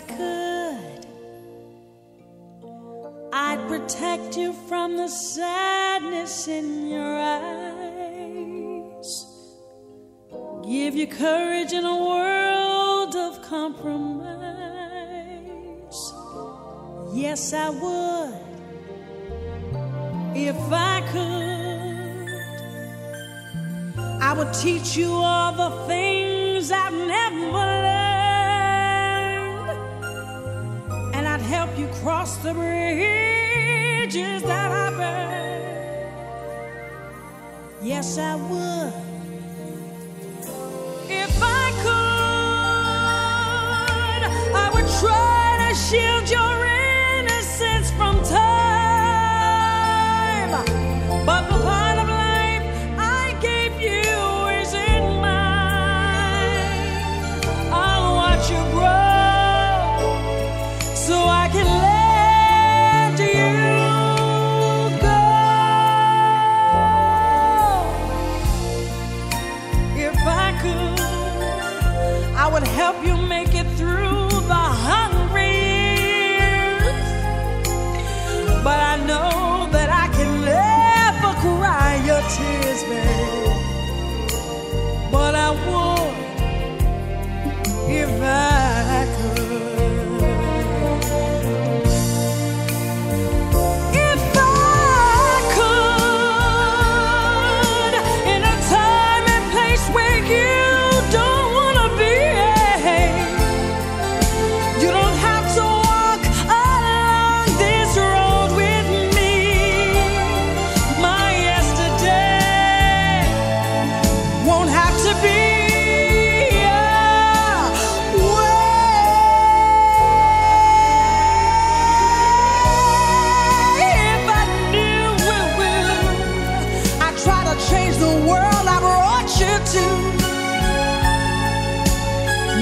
I could, I'd protect you from the sadness in your eyes, give you courage in a world of compromise. Yes, I would, if I could, I would teach you all the things I've never. you cross the bridges that I burn. Yes, I would. If I could, I would try to shield you. would help you make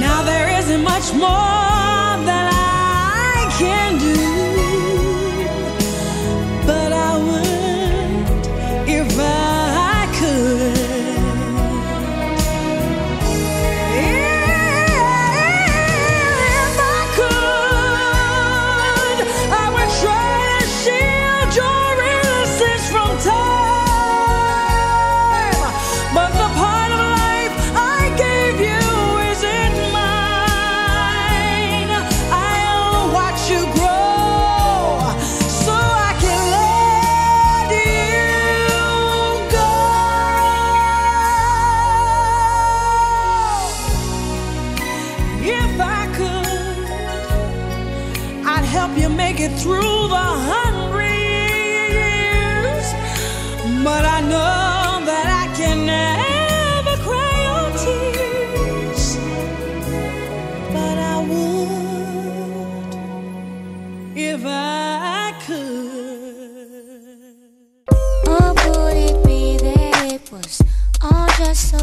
Now there isn't much more.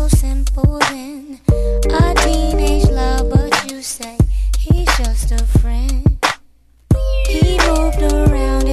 so simple then. A teenage love, but you say he's just a friend. He moved around